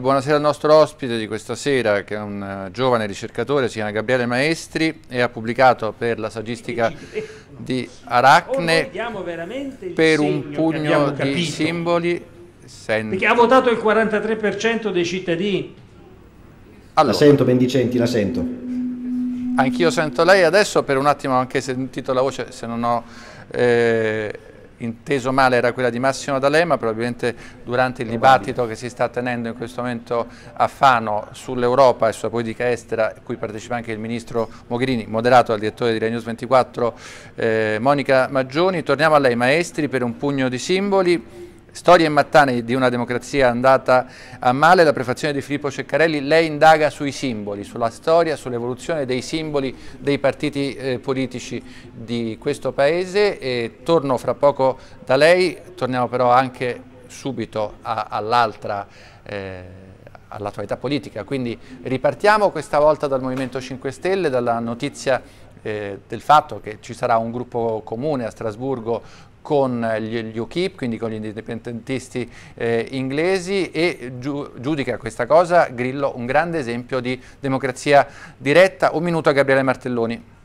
Buonasera al nostro ospite di questa sera che è un uh, giovane ricercatore, si chiama Gabriele Maestri e ha pubblicato per la saggistica di Aracne per un pugno di simboli. Senti. Perché ha votato il 43% dei cittadini. Allora, la sento Bendicenti, la sento. Anch'io sento lei, adesso per un attimo ho anche sentito la voce, se non ho... Eh, inteso male era quella di Massimo D'Alema, probabilmente durante il dibattito che si sta tenendo in questo momento a Fano sull'Europa e sulla politica estera, a cui partecipa anche il ministro Mogherini, moderato dal direttore di Rai News 24 eh, Monica Maggioni. Torniamo a lei maestri per un pugno di simboli. Storie mattane di una democrazia andata a male, la prefazione di Filippo Ceccarelli, lei indaga sui simboli, sulla storia, sull'evoluzione dei simboli dei partiti eh, politici di questo Paese e torno fra poco da lei, torniamo però anche subito all'altra eh, all'attualità politica, quindi ripartiamo questa volta dal Movimento 5 Stelle, dalla notizia eh, del fatto che ci sarà un gruppo comune a Strasburgo con gli, UKIP, quindi con gli indipendentisti eh, inglesi e giu, giudica questa cosa Grillo un grande esempio di democrazia diretta. Un minuto a Gabriele Martelloni.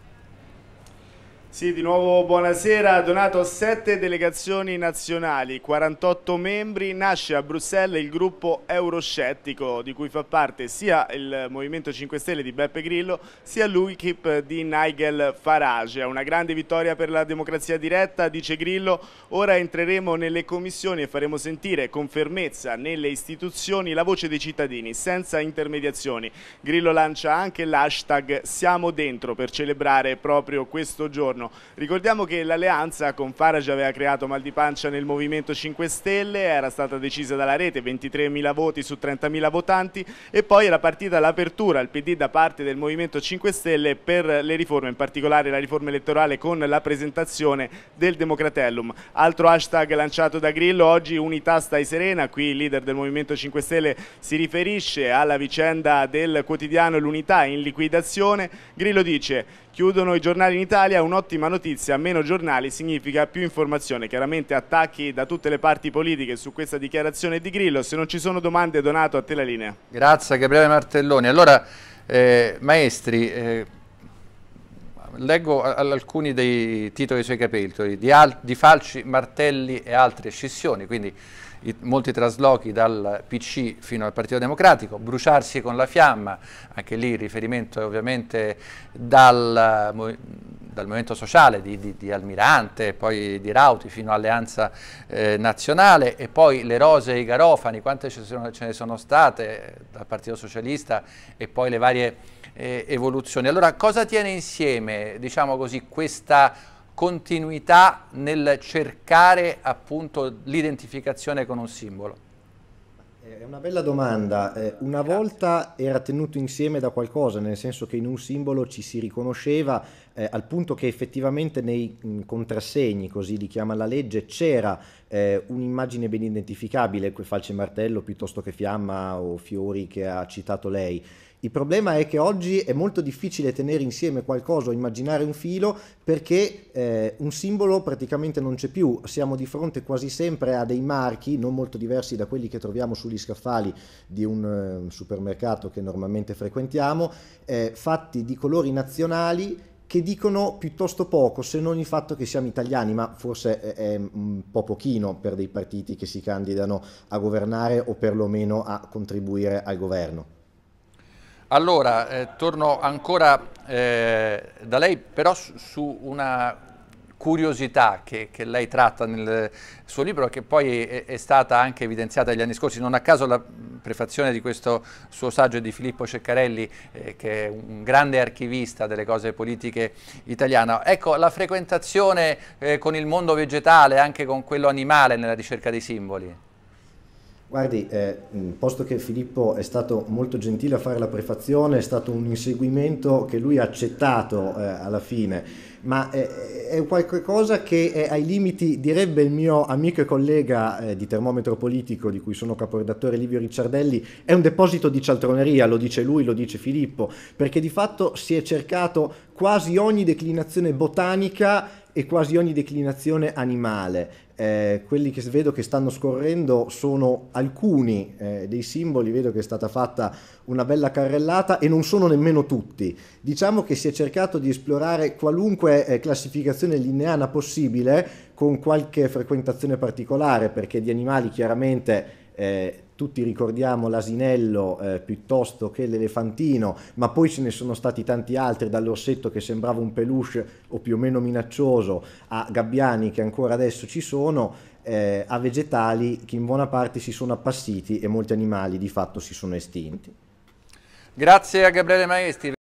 Sì, di nuovo buonasera. Donato sette delegazioni nazionali, 48 membri. Nasce a Bruxelles il gruppo euroscettico di cui fa parte sia il Movimento 5 Stelle di Beppe Grillo sia l'UKIP di Nigel Farage. È una grande vittoria per la democrazia diretta, dice Grillo. Ora entreremo nelle commissioni e faremo sentire con fermezza nelle istituzioni la voce dei cittadini, senza intermediazioni. Grillo lancia anche l'hashtag Siamo dentro per celebrare proprio questo giorno governo. Ricordiamo che l'alleanza con Farage aveva creato mal di pancia nel Movimento 5 Stelle, era stata decisa dalla rete, 23.000 voti su 30.000 votanti e poi era partita l'apertura al PD da parte del Movimento 5 Stelle per le riforme, in particolare la riforma elettorale con la presentazione del Democratellum. Altro hashtag lanciato da Grillo, oggi unità stai serena, qui il leader del Movimento 5 Stelle si riferisce alla vicenda del quotidiano L'Unità in liquidazione. Grillo dice Chiudono i giornali in Italia, un'ottima notizia, meno giornali significa più informazione. Chiaramente attacchi da tutte le parti politiche su questa dichiarazione di Grillo. Se non ci sono domande, Donato, a te la linea. Grazie Gabriele Martelloni. Allora, eh, maestri, eh, leggo alcuni dei titoli dei suoi capitoli, di, di falci, martelli e altre scissioni, quindi i, molti traslochi dal PC fino al Partito Democratico, bruciarsi con la fiamma, anche lì riferimento è ovviamente dal, dal movimento sociale di, di, di, Almirante, poi di Rauti fino all'Alleanza eh, Nazionale e poi le rose e i garofani, quante ce, sono, ce ne sono state dal Partito Socialista e poi le varie eh, evoluzioni. Allora cosa tiene insieme, diciamo così, questa continuità nel cercare appunto l'identificazione con un simbolo? È una bella domanda. Eh, una volta era tenuto insieme da qualcosa, nel senso che in un simbolo ci si riconosceva eh, al punto che effettivamente nei mh, contrassegni, così li chiama la legge, c'era eh, un'immagine ben identificabile, quel falce martello piuttosto che fiamma o fiori che ha citato lei. Il problema è che oggi è molto difficile tenere insieme qualcosa o immaginare un filo perché eh, un simbolo praticamente non c'è più. Siamo di fronte quasi sempre a dei marchi non molto diversi da quelli che troviamo sugli scaffali di un eh, supermercato che normalmente frequentiamo, eh, fatti di colori nazionali che dicono piuttosto poco se non il fatto che siamo italiani, ma forse è un po' pochino per dei partiti che si candidano a governare o perlomeno a contribuire al governo. Allora, eh, torno ancora eh, da lei, però su una curiosità che, che, lei tratta nel suo libro, che poi è, è, stata anche evidenziata negli anni scorsi. Non a caso la prefazione di questo suo saggio di Filippo Ceccarelli, eh, che è un grande archivista delle cose politiche italiane. Ecco, la frequentazione eh, con il mondo vegetale, anche con quello animale nella ricerca dei simboli. Guardi, eh, posto che Filippo è stato molto gentile a fare la prefazione, è stato un inseguimento che lui ha accettato eh, alla fine, ma eh, è qualcosa che è ai limiti, direbbe il mio amico e collega eh, di termometro politico, di cui sono caporedattore Livio Ricciardelli, è un deposito di cialtroneria, lo dice lui, lo dice Filippo, perché di fatto si è cercato quasi ogni declinazione botanica e quasi ogni declinazione animale. Eh, quelli che vedo che stanno scorrendo sono alcuni eh, dei simboli, vedo che è stata fatta una bella carrellata e non sono nemmeno tutti. Diciamo che si è cercato di esplorare qualunque eh, classificazione lineana possibile con qualche frequentazione particolare perché di animali chiaramente eh, tutti ricordiamo l'asinello eh, piuttosto che l'elefantino, ma poi ce ne sono stati tanti altri, dall'orsetto che sembrava un peluche o più o meno minaccioso, a gabbiani che ancora adesso ci sono, eh, a vegetali che in buona parte si sono appassiti e molti animali di fatto si sono estinti. Grazie a Gabriele Maestri.